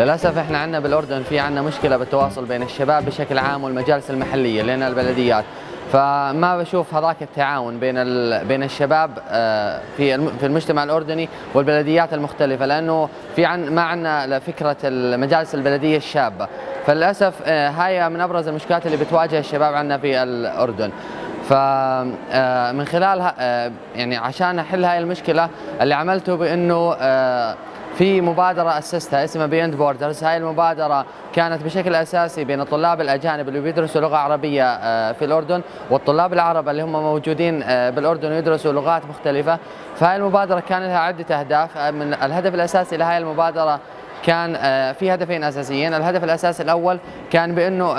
للأسف إحنا عندنا بالأردن في عندنا مشكلة بالتواصل بين الشباب بشكل عام والمجالس المحلية لنا البلديات. فما بشوف هذاك التعاون بين بين الشباب آه، في في المجتمع الأردني والبلديات المختلفة لأنه في عن ما عندنا فكرة المجالس البلدية الشابة. فللأسف آه، هاي من أبرز المشكلات اللي بتواجه الشباب عندنا في الأردن. فمن خلالها يعني عشان أحل هاي المشكلة اللي عملته بأنه في مبادرة أسستها اسمها Beyond Borders هاي المبادرة كانت بشكل أساسي بين الطلاب الأجانب اللي بيدرسوا لغة عربية آه، في الأردن والطلاب العرب اللي هم موجودين آه، بالأردن ويدرسوا لغات مختلفة. فهاي المبادرة كان لها عدة أهداف. آه، من الهدف الأساسي لهاي المبادرة كان في هدفين أساسيين، الهدف الأساسي الأول كان بأنه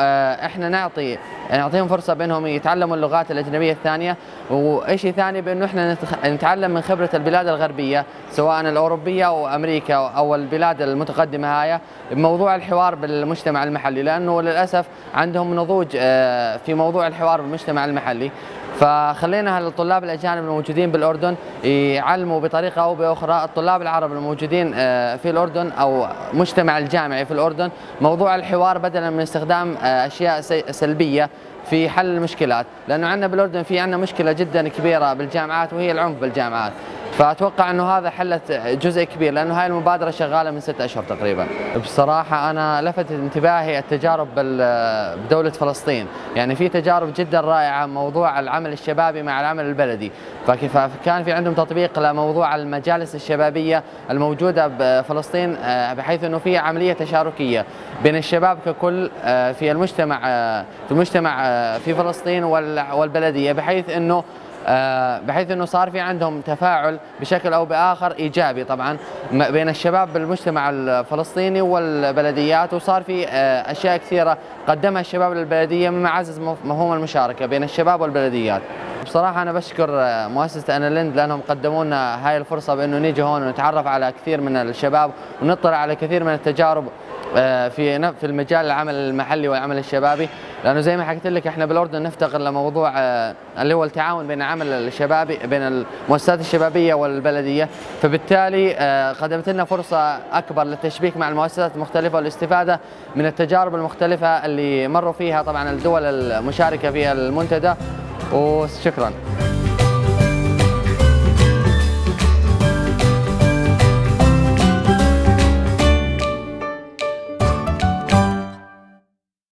إحنا نعطي نعطيهم فرصة بأنهم يتعلموا اللغات الأجنبية الثانية، وشيء ثاني بأنه إحنا نتعلم من خبرة البلاد الغربية سواء الأوروبية أو أمريكا أو البلاد المتقدمة هاي بموضوع الحوار بالمجتمع المحلي لأنه للأسف عندهم نضوج آه، في موضوع الحوار بالمجتمع المحلي. فخلينا الطلاب الأجانب الموجودين بالأردن يعلموا بطريقة أو بأخرى. الطلاب العرب الموجودين آه، في الأردن أو مجتمع الجامعي في الأردن موضوع الحوار بدلا من استخدام آه، أشياء سلبية في حل المشكلات. لأنه عندنا بالأردن في عندنا مشكلة جدا كبيرة بالجامعات وهي العنف بالجامعات. فأتوقع إنه هذا حلت جزء كبير لأنه هاي المبادرة شغالة من ست أشهر تقريبا. بصراحة أنا لفتت انتباهي التجارب بدولة فلسطين، يعني في تجارب جدا رائعة موضوع العمل الشبابي مع العمل البلدي، فكان في عندهم تطبيق لموضوع المجالس الشبابية الموجودة بفلسطين آه، بحيث إنه في عملية تشاركية بين الشباب ككل آه، في المجتمع آه، في المجتمع في فلسطين والبلدية. بحيث إنه بحيث إنه صار في عندهم تفاعل بشكل أو بآخر إيجابي طبعا بين الشباب بالمجتمع الفلسطيني والبلديات وصار في آه، أشياء كثيرة قدمها الشباب للبلدية مما عزز مفهوم المشاركة بين الشباب والبلديات. بصراحة أنا بشكر آه، مؤسسة أنا ليند لأنهم قدموا لنا هاي الفرصة بأنه نيجي هون ونتعرف على كثير من الشباب ونطلع على كثير من التجارب آه، في في المجال العمل المحلي والعمل الشبابي. لأنه زي ما حكيت لك إحنا بالأردن نفتقر لموضوع آه، اللي هو التعاون بين العمل الشبابي بين المؤسسات الشبابية والبلدية. فبالتالي آه، قدمت لنا فرصة أكبر للتشبيك مع المؤسسات المختلفة والاستفادة من التجارب المختلفة اللي مروا فيها طبعا الدول المشاركة في المنتدى. وشكرا.